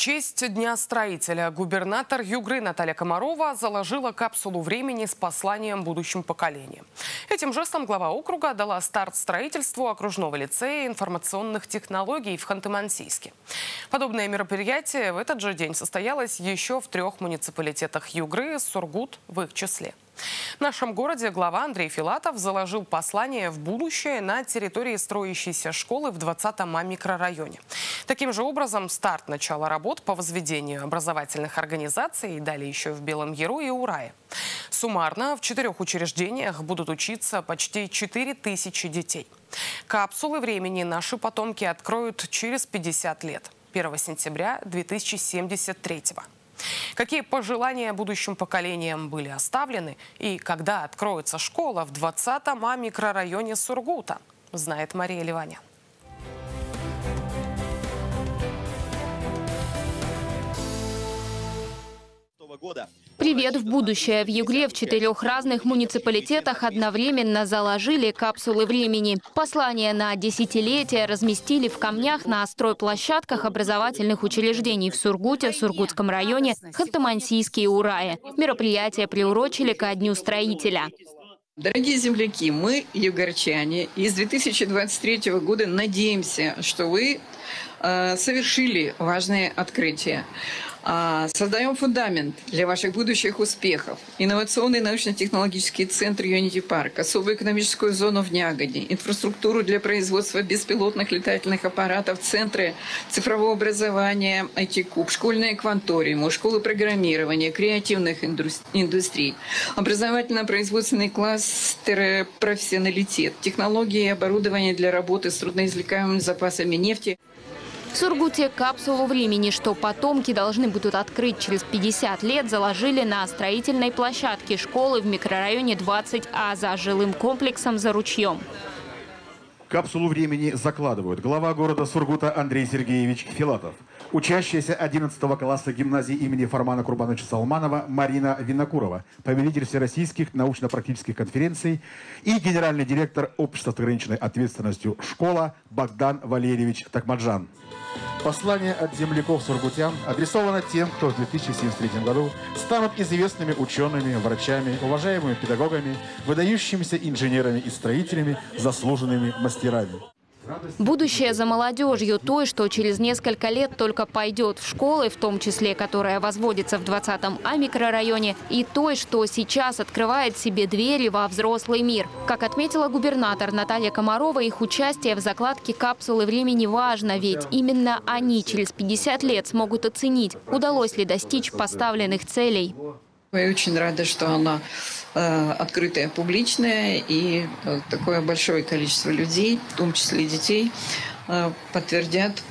честь Дня строителя губернатор Югры Наталья Комарова заложила капсулу времени с посланием будущим поколениям. Этим жестом глава округа дала старт строительству окружного лицея информационных технологий в Ханты-Мансийске. Подобное мероприятие в этот же день состоялось еще в трех муниципалитетах Югры, Сургут в их числе. В нашем городе глава Андрей Филатов заложил послание в будущее на территории строящейся школы в 20-м микрорайоне. Таким же образом, старт начала работ по возведению образовательных организаций и далее еще в Белом Яру и Урае. Суммарно в четырех учреждениях будут учиться почти 4 тысячи детей. Капсулы времени наши потомки откроют через 50 лет, 1 сентября 2073 года. Какие пожелания будущим поколениям были оставлены и когда откроется школа в 20-м а микрорайоне Сургута, знает Мария Ливанян. года. Привет в будущее. В Югле в четырех разных муниципалитетах одновременно заложили капсулы времени. Послания на десятилетия разместили в камнях на стройплощадках образовательных учреждений в Сургуте, Сургутском районе, Ханты-Мансийске и Урае. Мероприятие приурочили ко Дню строителя. Дорогие земляки, мы, югорчане, из 2023 года надеемся, что вы э, совершили важные открытия. А, создаем фундамент для ваших будущих успехов. Инновационный научно-технологический центр Unity Park, особую экономическую зону в Нягоде, инфраструктуру для производства беспилотных летательных аппаратов, центры цифрового образования, IT-куб, школьные кванториумы, школы программирования, креативных индустрий, образовательно-производственный кластер профессионалитет, технологии и оборудование для работы с трудноизвлекаемыми запасами нефти. В Сургуте капсулу времени, что потомки должны будут открыть через 50 лет, заложили на строительной площадке школы в микрорайоне 20А за жилым комплексом «За ручьем». Капсулу времени закладывают глава города Сургута Андрей Сергеевич Филатов, учащаяся 11 класса гимназии имени Фармана Курбановича Салманова Марина Винокурова, победитель всероссийских научно-практических конференций и генеральный директор общества с ограниченной ответственностью «Школа» Богдан Валерьевич Такмаджан. Послание от земляков сургутян адресовано тем, кто в 2073 году станут известными учеными, врачами, уважаемыми педагогами, выдающимися инженерами и строителями, заслуженными мастерами. Будущее за молодежью той, что через несколько лет только пойдет в школы, в том числе, которая возводится в 20-м А микрорайоне, и той, что сейчас открывает себе двери во взрослый мир. Как отметила губернатор Наталья Комарова, их участие в закладке капсулы времени важно, ведь именно они через 50 лет смогут оценить, удалось ли достичь поставленных целей. Я очень рада, что она э, открытая, публичная, и э, такое большое количество людей, в том числе и детей, э, подтвердят,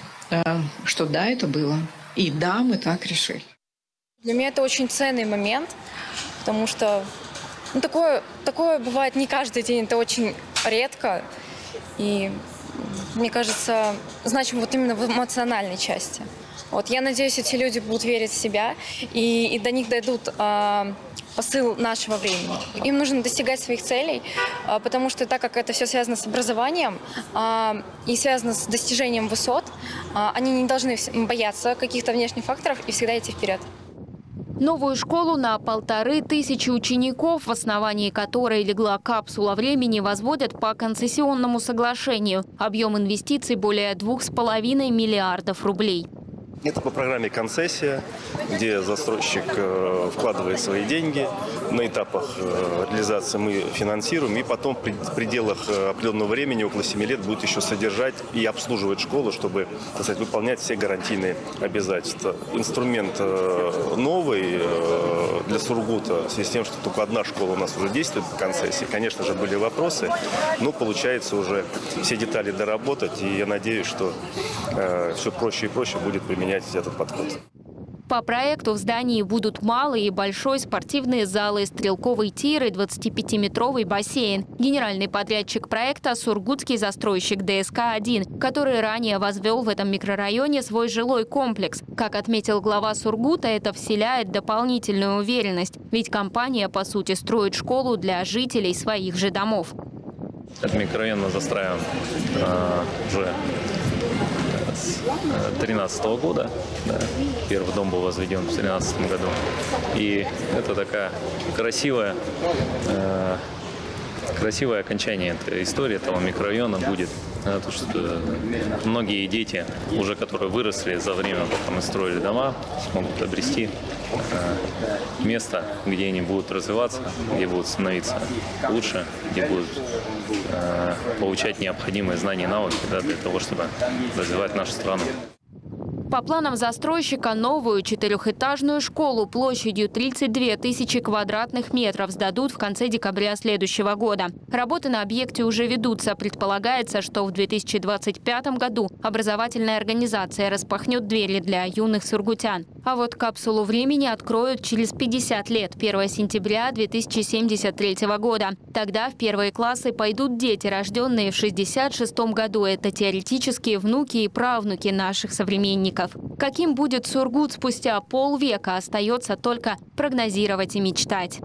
что да, это было. И да, мы так решили. Для меня это очень ценный момент, потому что ну, такое, такое бывает не каждый день, это очень редко. И мне кажется, значимо вот именно в эмоциональной части. Вот, я надеюсь, эти люди будут верить в себя, и, и до них дойдут э, посыл нашего времени. Им нужно достигать своих целей, э, потому что так как это все связано с образованием э, и связано с достижением высот, э, они не должны бояться каких-то внешних факторов и всегда идти вперед. Новую школу на полторы тысячи учеников, в основании которой легла капсула времени, возводят по концессионному соглашению. Объем инвестиций более двух с половиной миллиардов рублей. Это по программе «Концессия», где застройщик э, вкладывает свои деньги. На этапах э, реализации мы финансируем. И потом в пределах э, определенного времени, около 7 лет, будет еще содержать и обслуживать школу, чтобы так сказать, выполнять все гарантийные обязательства. Инструмент новый для Сургута, в связи с тем, что только одна школа у нас уже действует по концессии. Конечно же, были вопросы, но получается уже все детали доработать. И я надеюсь, что все проще и проще будет применять менять этот подход. По проекту в здании будут малый и большой спортивные залы, стрелковый тир и 25-метровый бассейн. Генеральный подрядчик проекта – сургутский застройщик ДСК-1, который ранее возвел в этом микрорайоне свой жилой комплекс. Как отметил глава Сургута, это вселяет дополнительную уверенность, ведь компания, по сути, строит школу для жителей своих же домов. Этот микрорайон мы застраиваем э, уже 2013 года. Да. Первый дом был возведен в 2013 году. И это такая красивая э, красивое окончание этой истории этого микрорайона будет. То, что многие дети, уже которые выросли за время, пока мы строили дома, смогут обрести место, где они будут развиваться, где будут становиться лучше, где будут получать необходимые знания и навыки да, для того, чтобы развивать нашу страну. По планам застройщика, новую четырехэтажную школу площадью 32 тысячи квадратных метров сдадут в конце декабря следующего года. Работы на объекте уже ведутся. Предполагается, что в 2025 году образовательная организация распахнет двери для юных сургутян. А вот капсулу времени откроют через 50 лет, 1 сентября 2073 года. Тогда в первые классы пойдут дети, рожденные в 66 году. Это теоретические внуки и правнуки наших современников сотрудников. Каким будет Сургут спустя полвека, остается только прогнозировать и мечтать.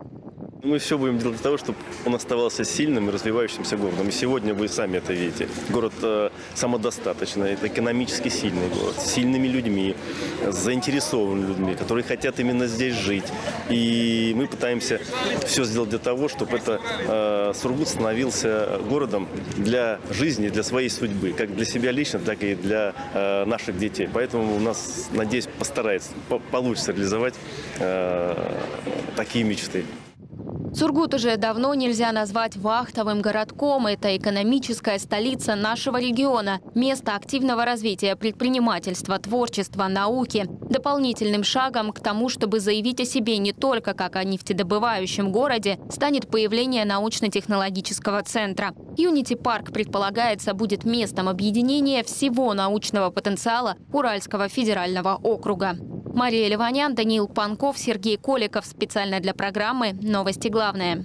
Мы все будем делать для того, чтобы он оставался сильным и развивающимся городом. И сегодня вы сами это видите. Город э, самодостаточный, это экономически сильный город, с сильными людьми, с заинтересованными людьми, которые хотят именно здесь жить. И мы пытаемся все сделать для того, чтобы это э, Сургут становился городом для жизни, для своей судьбы, как для себя лично, так и для э, наших детей. Поэтому у нас, надеюсь, постарается, по получится реализовать э, такие мечты. Сургут уже давно нельзя назвать вахтовым городком. Это экономическая столица нашего региона. Место активного развития предпринимательства, творчества, науки. Дополнительным шагом к тому, чтобы заявить о себе не только как о нефтедобывающем городе, станет появление научно-технологического центра. Юнити Парк, предполагается, будет местом объединения всего научного потенциала Уральского федерального округа. Мария Ливанян, Даниил Панков, Сергей Коликов. Специально для программы «Новости главное».